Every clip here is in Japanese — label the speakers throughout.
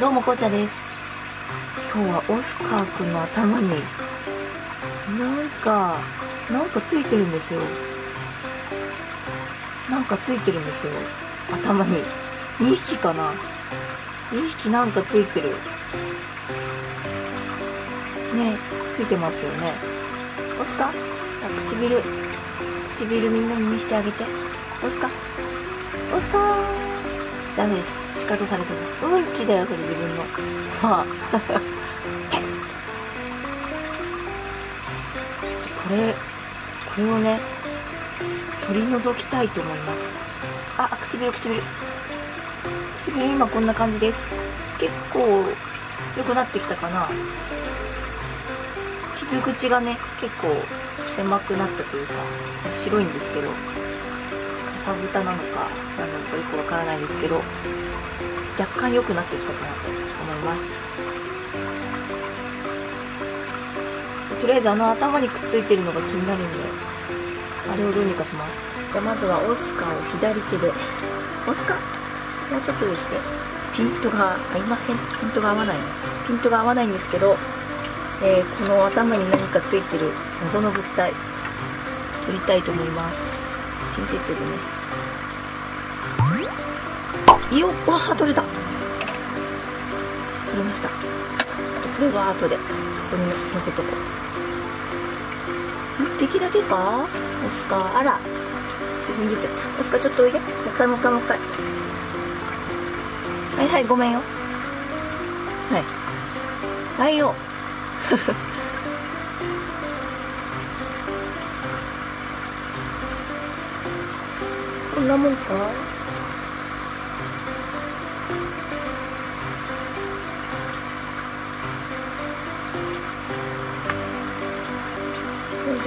Speaker 1: どうもこうちゃです。今日はオスカーくんの頭になんかなんかついてるんですよ。なんかついてるんですよ。頭に。2匹かな。2匹なんかついてる。ねついてますよね。オスカ？あ唇。唇みんなに見してあげて。オスカ？オスカー。ダメです。仕方されてます。うんちだよそれ自分の。はあ。これこれをね取り除きたいと思います。あ唇唇。唇今こんな感じです。結構良くなってきたかな。傷口がね結構狭くなったというか白いんですけどかさぶたなのか何なのかよくわからないですけど若干良くなってきたかなと思います。とりあえずあの頭にくっついてるのが気になるんであれをどうにかします。じゃあまずはオスカーを左手で。オスカーもうちょっと上来て。ピントが合いません。ピントが合わない。ピントが合わないんですけどえー、この頭に何かついてる謎の物体取りたいと思います。ピンセットでね。よ。っわー取れた。取れました。ちょっとこれは後でここに乗せとこう。1匹だけか？オスカあら。沈んでっちゃった。オスカちょっとおいで。もう一回もう一回もう一回。はいはいごめんよ。はい。はいよ。こんなもんか？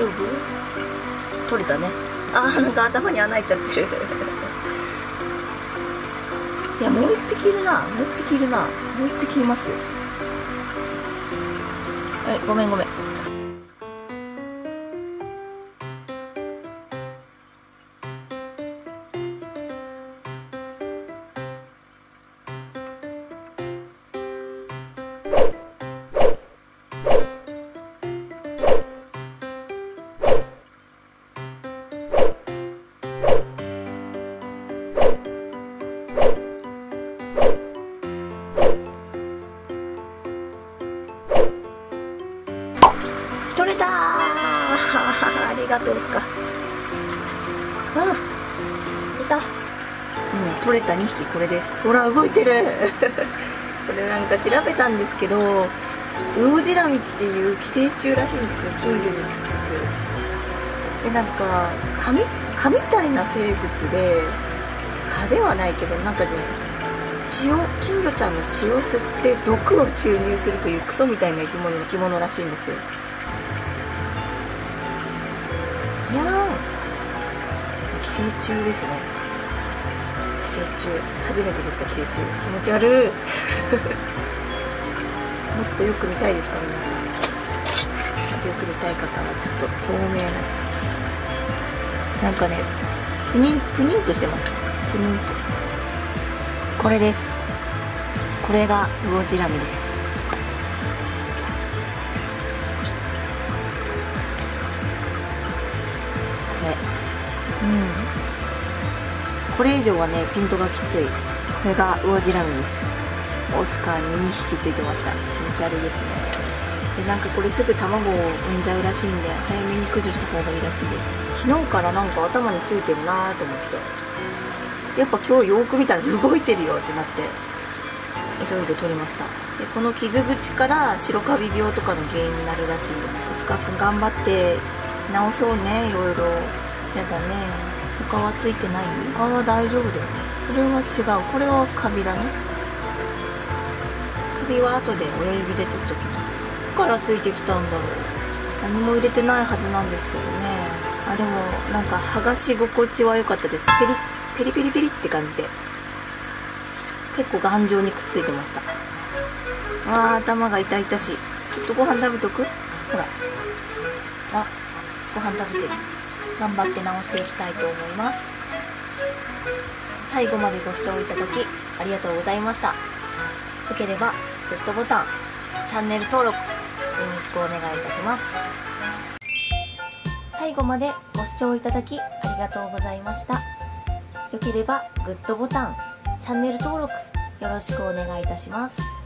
Speaker 1: 丈夫？取れたね。あーなんか頭に穴開いちゃってる。いやもう一匹いるな。もう一匹いるな。もう一匹います。はいごめんごめん。取れたありがとうですか。あ出た。う取れた2匹これです。ほら動いてる。これなんか調べたんですけどウオジラミっていう寄生虫らしいんですよ。金魚にくっつく。でなんか蚊みたいな生物で蚊ではないけどなんかね血を金魚ちゃんの血を吸って毒を注入するというクソみたいな生き物の生き物らしいんですよ。にゃん寄生虫ですね。寄生虫。初めて出た寄生虫。気持ち悪い。もっとよく見たいですか皆さん。もっとよく見たい方はちょっと透明な。なんかねプニンプニンとしてます。プニンと。これです。これがウオジラミです。これ以上はねピントがきつい。これがウオジラミです。オスカーに2匹ついてました。気持ち悪いですね。でなんかこれすぐ卵を産んじゃうらしいんで早めに駆除した方がいいらしいです。昨日からなんか頭についてるなと思って。やっぱ今日よく見たら動いてるよってなって急いで取りました。でこの傷口から白カビ病とかの原因になるらしいです。オスカーくん頑張って治そうねいろいろ。やだね。他はついてない？他は大丈夫だよね。これは違う。これはカビだね。カビは後で親指で取っときます。どからついてきたんだろう。何も入れてないはずなんですけどね。あでもなんか剥がし心地は良かったです。ペリペリペリペリって感じで。結構頑丈にくっついてました。あー頭が痛々しい。ちょっとご飯食べとく？ほら。あご飯食べてる頑張って直していきたいと思います。最後までご視聴いただきありがとうございました。よければグッドボタンチャンネル登録よろしくお願いいたします。最後までご視聴いただきありがとうございました。よければグッドボタンチャンネル登録よろしくお願いいたします。